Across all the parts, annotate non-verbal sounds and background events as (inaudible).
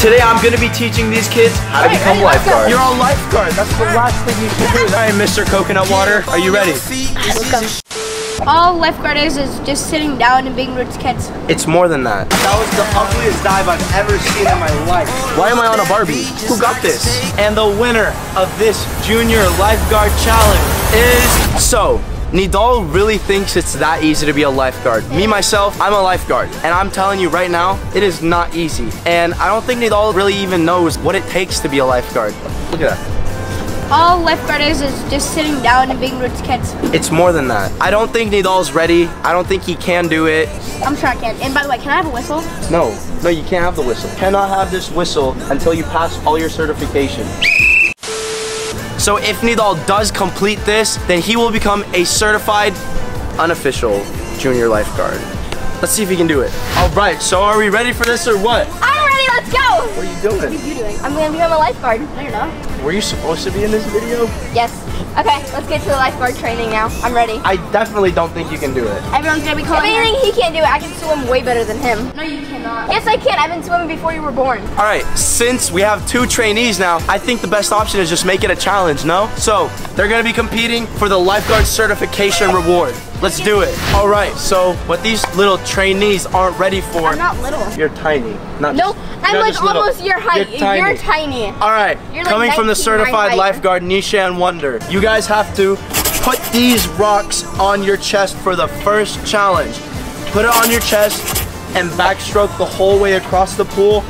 Today I'm gonna be teaching these kids how to Hey, become hey, lifeguards. You're a lifeguard. That's the last thing you should do. All right, Mr. Coconut Water, are you ready? All lifeguard is is just sitting down and being rude to kids. It's more than that. That was the ugliest dive I've ever seen in my life. Why am I on a Barbie? Who got this? And the winner of this junior lifeguard challenge is so. Nidal really thinks it's that easy to be a lifeguard. Me, myself, I'm a lifeguard. And I'm telling you right now, it is not easy. And I don't think Nidal really even knows what it takes to be a lifeguard. Look at that. All lifeguard is is just sitting down and being rich kids. It's more than that. I don't think Nidal's ready. I don't think he can do it. I'm sure I can. And by the way, can I have a whistle? No, no, you can't have the whistle. Cannot have this whistle until you pass all your certification. So if Nidal does complete this, then he will become a certified, unofficial junior lifeguard. Let's see if he can do it. All right, so are we ready for this or what? I'm ready. Let's go. What are you doing? What are you doing? I'm gonna become a lifeguard. I don't know. Were you supposed to be in this video? Yes. Okay, let's get to the lifeguard training now. I'm ready. I definitely don't think you can do it. Everyone's gonna be calling. If anything he can't do it, I can swim way better than him. No, you cannot. Yes, I can. I've been swimming before you were born. All right, since we have two trainees now, I think the best option is just make it a challenge, no? So, they're gonna be competing for the lifeguard certification reward. Let's do it. All right, so what these little trainees aren't ready for, I'm not little. you're tiny. Not No, just- I'm like almost your height. You're tiny. You're tiny. All right, You're like coming from the certified lifeguard Neshan Wonder, you guys have to put these rocks on your chest for the first challenge. Put it on your chest and backstroke the whole way across the pool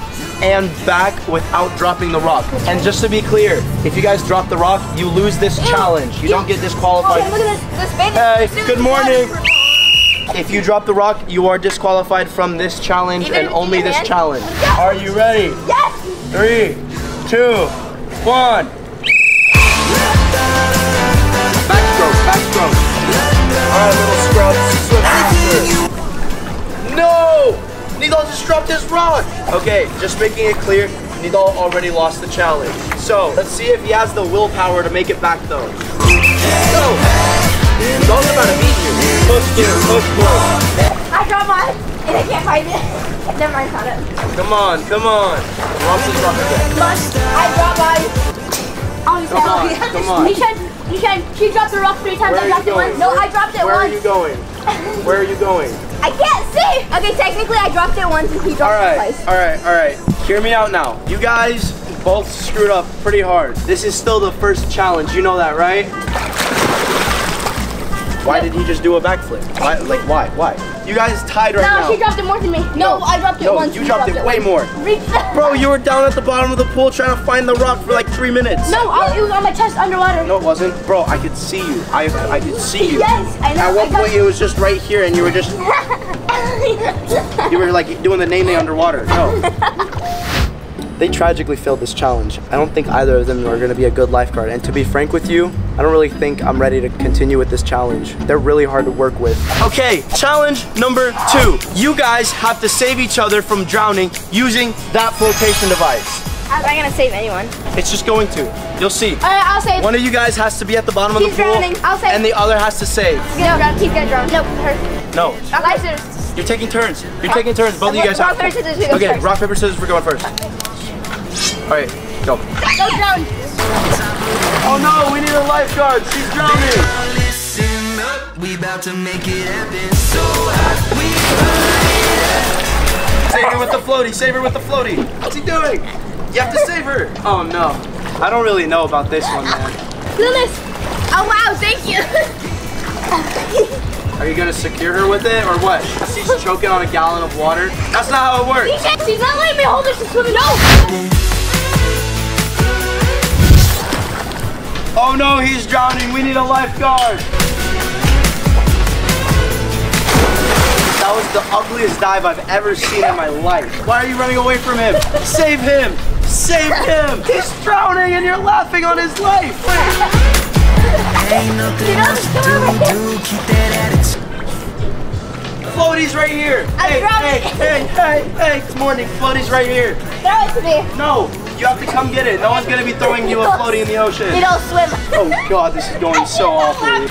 and back without dropping the rock. And just to be clear, if you guys drop the rock, you lose this challenge. You don't get disqualified. Okay, look at this. This baby. Hey, good morning. If you drop the rock, you are disqualified from this challenge and only this challenge. Are you ready? Yes. Three, two, one. Backstroke, backstroke. All right, little scrubs, swim faster. No! Nidal just dropped his rock. Okay, just making it clear, Nidal already lost the challenge. So, let's see if he has the willpower to make it back though. Go! Nidal's about to beat you. Push through, push through. I dropped mine and I can't find it. (laughs) Never mind, found it. Come on, come on. Lost his rock again. I dropped mine. Oh, Come on, come on. Neshan, Neshan, she dropped the rock three times. Where I dropped it once. No, I dropped it Where once. Where are you going? Where are you going? I can't see. Okay, technically I dropped it once and he All dropped it right, twice. all right, all right. Hear me out now. You guys both screwed up pretty hard. This is still the first challenge. You know that, right? Why did he just do a backflip? Why, like, why? Why? You guys tied right No, now. she dropped it more than me. No, I dropped it no, once. you she dropped it way once. more. Bro, you were down at the bottom of the pool trying to find the rock for like three minutes. No, I, it was on my chest underwater. No, it wasn't. Bro, I could see you. I, I could see you. Yes, I know. At one I point, it was just right here, and you were just, (laughs) you were like doing the name name underwater. No. (laughs) They tragically failed this challenge. I don't think either of them are going to be a good lifeguard. And to be frank with you, I don't really think I'm ready to continue with this challenge. They're really hard to work with. Okay, challenge number two. You guys have to save each other from drowning using that flotation device. I'm not gonna save anyone. It's just going to. You'll see. Alright, I'll save. One of you guys has to be at the bottom of He's the pool, drowning. I'll save. and the other has to save. He's gonna drown. He's gonna. No, her. No, Life you're taking turns. You're taking turns. Both of you guys Rock, have. paper, scissors, Okay, first? rock paper scissors. We're going first. All right, go. Go drown. Oh no, we need a lifeguard. She's drowning. Listen up, we about to make it happen. So hot, we Save her with the floaty. Save her with the floaty. What's he doing? You have to save her. Oh no, I don't really know about this one, man. Do this. Oh wow, thank you. Are you gonna secure her with it or what? She's choking on a gallon of water. That's not how it works. She's she's not letting me hold her. She's swimming. No. Oh no, he's drowning. We need a lifeguard. That was the ugliest dive I've ever seen in my life. Why are you running away from him? Save him! Save him! (laughs) He's drowning and you're laughing on his life! ain't nothing else to do. keep that attitude. Floaty's right here! I'm hey, hey, hey, hey, hey, good morning. Floaty's right here. Throw it to me. No, you have to come get it. No one's gonna be throwing you a floaty in the ocean. You don't swim. Oh god, this is going so (laughs) awfully.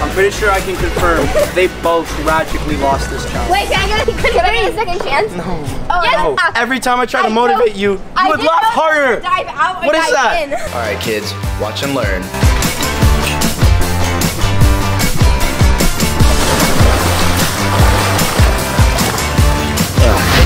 I'm Pretty sure I can confirm they both tragically lost this challenge. Wait, can I get a, can I get a second chance? No. Oh, yes. No. Ah. Every time I try to I motivate know- you, you I would didn't laugh harder. Dive out What is dive that? in. All right, kids, watch and learn.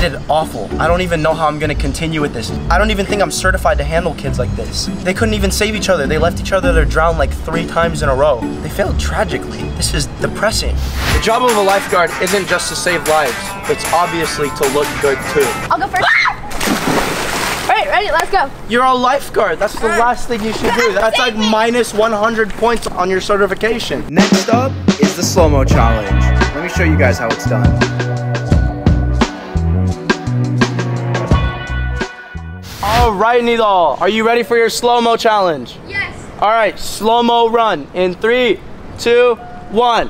They did awful. I don't even know how I'm gonna continue with this. I don't even think I'm certified to handle kids like this. They couldn't even save each other. They left each other to drown like three times in a row. They failed tragically. This is depressing. The job of a lifeguard isn't just to save lives. It's obviously to look good too. I'll go first. All right, ready? Let's go. You're a lifeguard. That's the uh, last thing you should do. (laughs) That's like minus 100 points on your certification. Next up is the slow-mo challenge. Let me show you guys how it's done. All right, Nidal. Are you ready for your slow-mo challenge? Yes. All right, slow-mo run in three, two, one.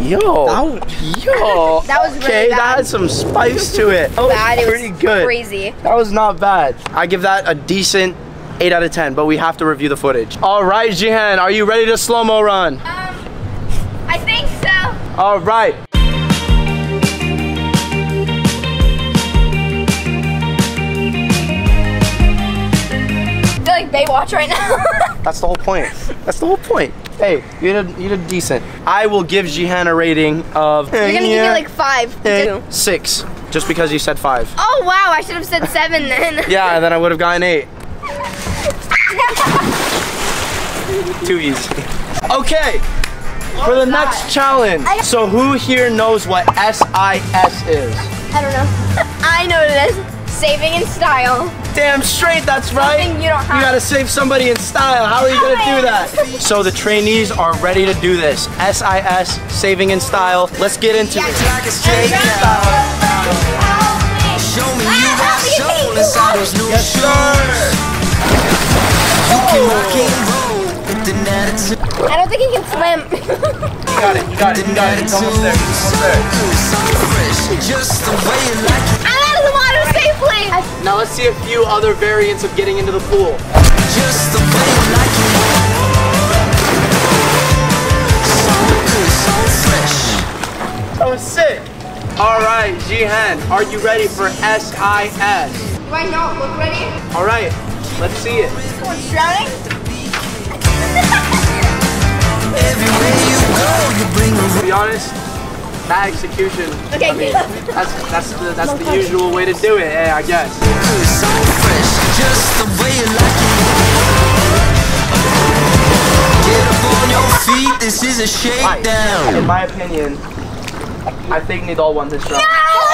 Yo, yo. That was really okay. That had some spice to it. That was Bad. It was pretty good. crazy. That was not bad. I give that a decent 8 out of 10, but we have to review the footage. All right, Jihan, are you ready to slow-mo run? Um, I think so. All right. I feel like Baywatch right now. (laughs) That's the whole point. That's the whole point. Hey, you did you did decent. I will give Jihan a rating of You're gonna give me like five. Eh, six, just because you said five. Oh wow, I should have said seven then. (laughs) Yeah, and then I would have gotten eight. (laughs) Too easy. Okay, for the next challenge. So who here knows what SIS is? I don't know. (laughs) I know what it is. Saving in style. Damn straight, that's right. Something you don't have. You gotta save somebody in style. How are you gonna do that? So the trainees are ready to do this. SIS, saving in style. Let's get into it. Like a straight style. Show me you ah, got soul inside those new shoes. You can rock and roll with an attitude. I don't think he can swim. You (laughs) got it, you got it, you got it. It's almost there. It's almost there. So fresh, just the way you like it. Safely. Now let's see a few other variants of getting into the pool. Just the way you like it. So fresh. That was sick. All right, Jihan, are you ready for SIS? Right now, look ready. All right, let's see it. Someone's drowning. Everywhere you go, you bring a To be honest, that execution. Okay, I mean, that's that's the that's the usual way to do it. Yeah, I guess. so fresh, just the way you like it. Get up on your feet, this is a Right. In my opinion, I think Nidal won this round. let's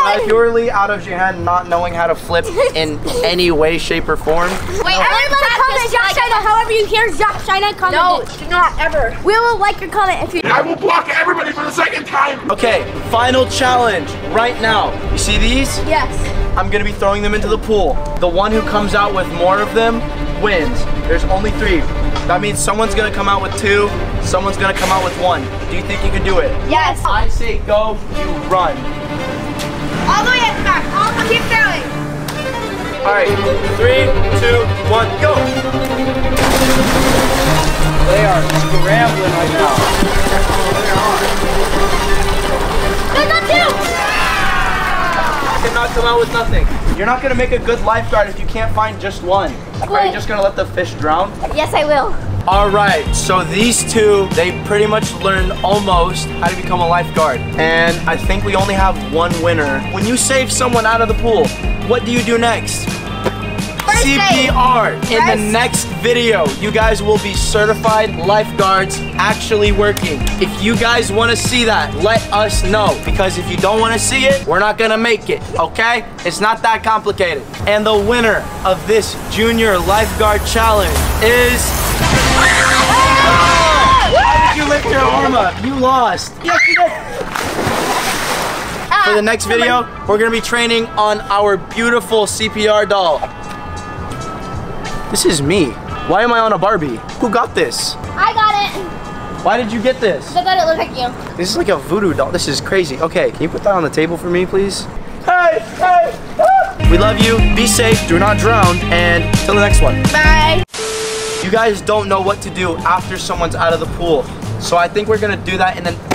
go. Uh, purely out of Jihan not knowing how to flip (laughs) in any way, shape, or form. Wait, everybody comment Josh China. However you hear Josh China, comment. No, do not ever. We will like your comment if you. I will block everybody for the second time. Okay, final challenge right now. You see these? Yes. I'm gonna be throwing them into the pool. The one who comes out with more of them wins. There's only three. That means someone's gonna come out with two, someone's gonna come out with one. Do you think you can do it? Yes. I say go, you run. All the way at the back. All keep throwing. All right, three, two, one, go. They are scrambling right now. There's not two. Cannot come out with nothing. You're not gonna make a good lifeguard if you can't find just one. Are you just gonna let the fish drown? Yes, I will. All right, so these two, they pretty much learned almost how to become a lifeguard. And I think we only have one winner. When you save someone out of the pool, what do you do next? First aid. CPR. In the next video, you guys will be certified lifeguards actually working. If you guys want to see that, let us know. Because if you don't want to see it, we're not going to make it, okay? It's not that complicated. And the winner of this junior lifeguard challenge is... Did you lift your arm up? You lost. Yes, you did. For the next video, we're gonna be training on our beautiful CPR doll. This is me. Why am I on a Barbie? Who got this? I got it. Why did you get this? I thought it looked like you. This is like a voodoo doll. This is crazy. Okay, can you put that on the table for me, please? Hey, hey! ah! We love you. Be safe. Do not drown. And till the next one. Bye. You guys don't know what to do after someone's out of the pool. So I think we're gonna do that and then